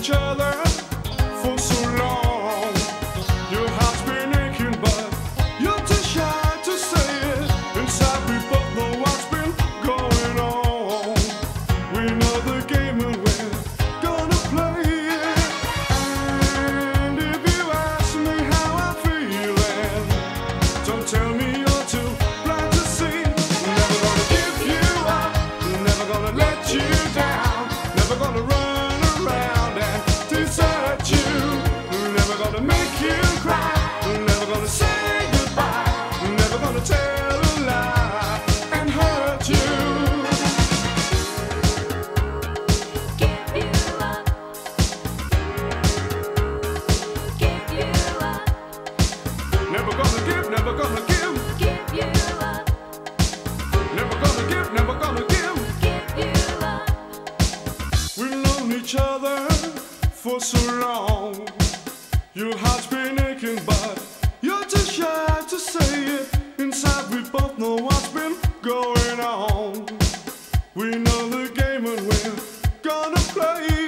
each other. We know each other for so long. Your heart's been aching, but you're too shy to say it. Inside, we both know what's been going on. We know the game and we're gonna play